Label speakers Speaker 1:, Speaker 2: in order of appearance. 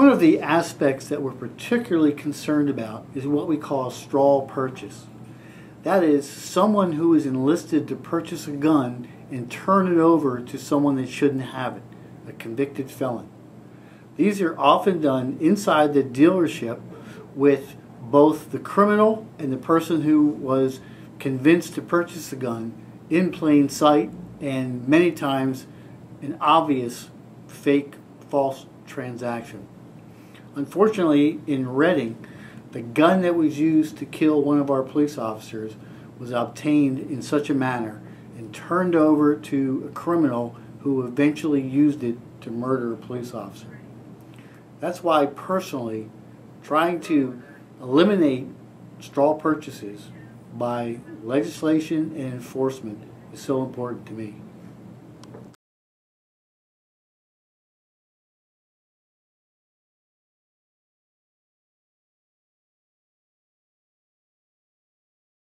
Speaker 1: One of the aspects that we're particularly concerned about is what we call a straw purchase. That is, someone who is enlisted to purchase a gun and turn it over to someone that shouldn't have it, a convicted felon. These are often done inside the dealership with both the criminal and the person who was convinced to purchase the gun in plain sight and many times an obvious fake false transaction. Unfortunately, in Reading, the gun that was used to kill one of our police officers was obtained in such a manner and turned over to a criminal who eventually used it to murder a police officer. That's why personally, trying to eliminate straw purchases by legislation and enforcement is so important to me.